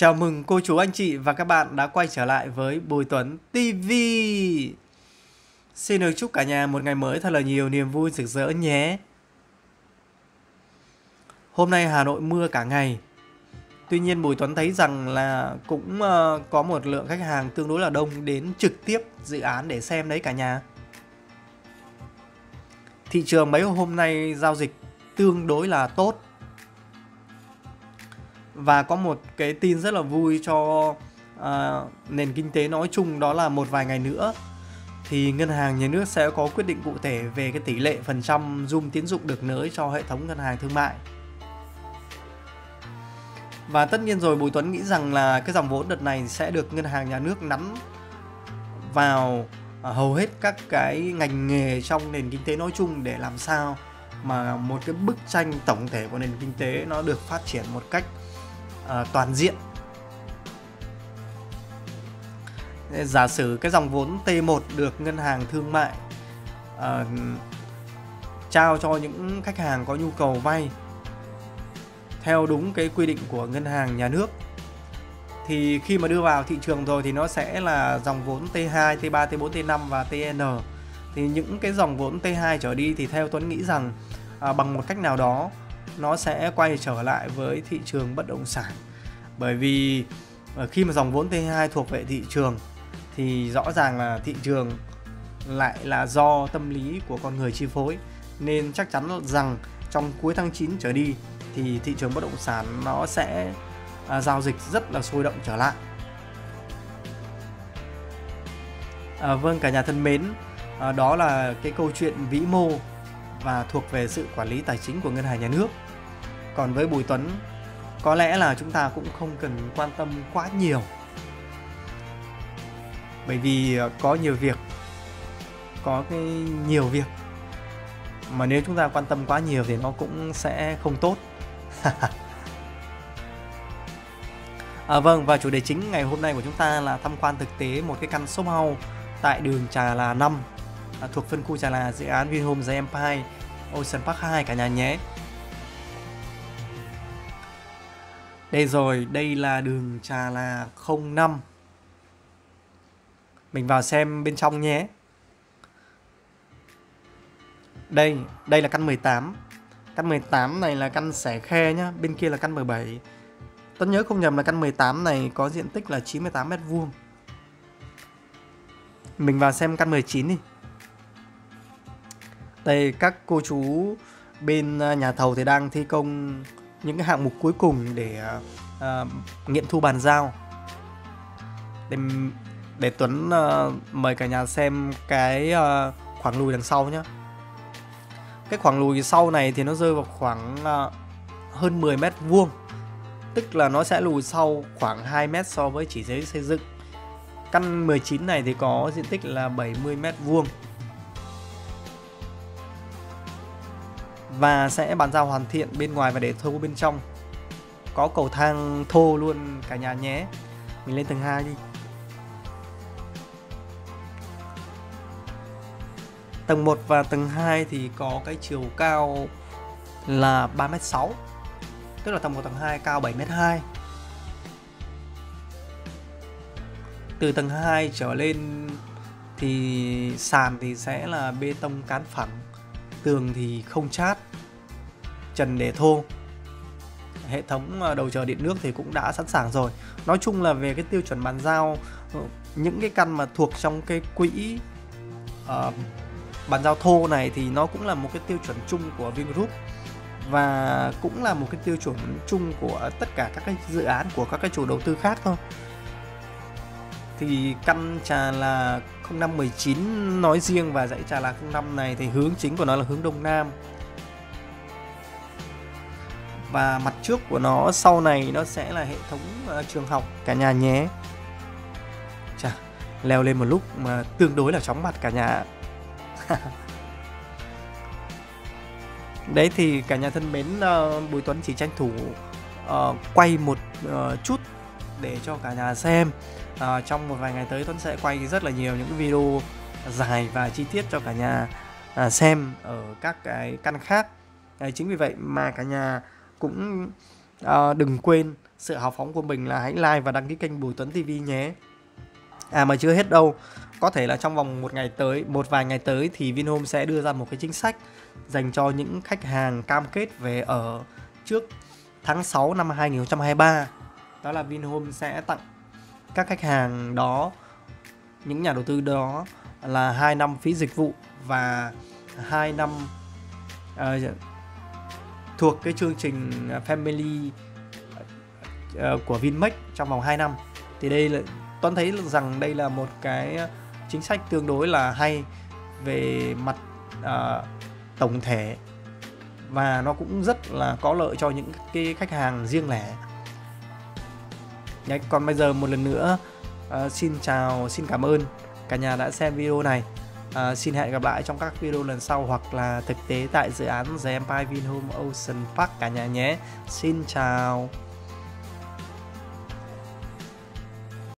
Chào mừng cô chú anh chị và các bạn đã quay trở lại với Bùi Tuấn TV. Xin được chúc cả nhà một ngày mới thật là nhiều niềm vui rực rỡ nhé. Hôm nay Hà Nội mưa cả ngày. Tuy nhiên Bùi Tuấn thấy rằng là cũng ờ, có một lượng khách hàng tương đối là đông đến trực tiếp dự án để xem đấy cả nhà. Thị trường mấy hôm nay giao dịch tương đối là tốt và có một cái tin rất là vui cho uh, nền kinh tế nói chung đó là một vài ngày nữa thì ngân hàng nhà nước sẽ có quyết định cụ thể về cái tỷ lệ phần trăm zoom tiến dụng được nới cho hệ thống ngân hàng thương mại. Và tất nhiên rồi Bùi Tuấn nghĩ rằng là cái dòng vốn đợt này sẽ được ngân hàng nhà nước nắm vào à, hầu hết các cái ngành nghề trong nền kinh tế nói chung để làm sao mà một cái bức tranh tổng thể của nền kinh tế nó được phát triển một cách Ờ, toàn diện. Giả sử cái dòng vốn T1 được ngân hàng thương mại uh, trao cho những khách hàng có nhu cầu vay theo đúng cái quy định của ngân hàng nhà nước thì khi mà đưa vào thị trường rồi thì nó sẽ là dòng vốn T2, T3, T4, T5 và TN thì những cái dòng vốn T2 trở đi thì theo Tuấn nghĩ rằng à, bằng một cách nào đó nó sẽ quay trở lại với thị trường bất động sản bởi vì ờ, khi mà dòng vốn T2 thuộc về thị trường thì rõ ràng là thị trường lại là do tâm lý của con người chi phối nên chắc chắn rằng trong cuối tháng 9 trở đi thì thị trường bất động sản nó sẽ à, giao dịch rất là sôi động trở lại. À, vâng cả nhà thân mến, à, đó là cái câu chuyện vĩ mô và thuộc về sự quản lý tài chính của ngân hàng nhà nước. Còn với Bùi Tuấn, có lẽ là chúng ta cũng không cần quan tâm quá nhiều. Bởi vì ờ, có nhiều việc, có cái nhiều việc mà nếu chúng ta quan tâm quá nhiều thì nó cũng sẽ không tốt. à, vâng và chủ đề chính ngày hôm nay của chúng ta là tham quan thực tế một cái căn shop house tại đường Trà Là 5 à, thuộc phân khu Trà Là dự án Vinhome The Empire Ocean Park 2 cả nhà nhé. Đây rồi, đây là đường Trà Là 05. Mình vào xem bên trong nhé. Đây, đây là căn 18. Căn 18 này là căn xẻ khe nhá, bên kia là căn 17. Tôi nhớ không nhầm là căn 18 này có diện tích là 98 mét vuông. Mình vào xem căn 19 đi. Đây các cô chú bên à, nhà thầu thì đang thi công những cái hạng mục cuối cùng để uh, nghiệm thu bàn giao. Để, để Tuấn uh, mời cả nhà xem cái uh, khoảng lùi đằng sau nhé. Cái khoảng lùi sau này thì nó rơi vào khoảng uh, hơn 10 mét vuông tức là nó sẽ lùi sau khoảng 2 mét so với chỉ giấy xây dựng. Căn 19 này thì có diện tích là 70 mét vuông. Và sẽ bàn giao hoàn thiện bên ngoài và để thô bên trong. Có cầu thang thô luôn cả nhà nhé. Mình lên tầng 2 đi. Tầng 1 và tầng 2 thì có cái chiều cao là 3m6 tức là tầng 1 tầng 2 cao 7m2 từ tầng 2 trở lên thì sàn thì sẽ là bê tông cán phẳng tường thì không chát. Trần để thô hệ thống ờ, đầu chờ điện nước thì cũng đã sẵn sàng rồi. Nói chung là về cái tiêu chuẩn bàn giao ờ, những cái căn mà thuộc trong cái quỹ uh, bàn giao thô này thì nó cũng là một cái tiêu chuẩn chung của Vingroup và cũng là một cái tiêu chuẩn chung của tất cả các cái dự án của các cái chủ đầu tư khác thôi thì căn trà là 0519 nói riêng và dãy trà là 05 này thì hướng chính của nó là hướng đông nam. Và mặt trước của nó sau này nó sẽ là hệ thống uh, trường học cả nhà nhé. Chà leo lên một lúc mà tương đối là chóng mặt cả nhà đấy thì cả nhà thân mến uh, Bùi Tuấn chỉ tranh thủ uh, quay một uh, chút để cho cả nhà xem à, trong một vài ngày tới Tuấn sẽ quay rất là nhiều những video dài và chi tiết cho cả nhà à, xem ở các cái căn khác à, chính vì vậy mà cả nhà cũng à, đừng quên sự hào phóng của mình là hãy like và đăng ký kênh Bùi Tuấn TV nhé. À mà chưa hết đâu, có thể là trong vòng một ngày tới, một vài ngày tới thì Vinhome sẽ đưa ra một cái chính sách dành cho những khách hàng cam kết về ở trước tháng 6 năm 2023. Đó là Vinhome sẽ tặng các khách hàng đó những nhà đầu tư đó là 2 năm phí dịch vụ và 2 năm uh, thuộc cái chương trình Family uh, của Vinmec trong vòng 2 năm. Thì đây là Tuấn thấy rằng đây là một cái chính sách tương đối là hay về mặt uh, tổng thể và nó cũng rất là có lợi cho những cái khách hàng riêng lẻ. Đấy, còn bây giờ một lần nữa uh, xin chào, xin cảm ơn cả nhà đã xem video này. Uh, xin hẹn gặp lại trong các video lần sau hoặc là thực tế tại dự án The Empire Vinhome Ocean Park cả nhà nhé. Xin chào.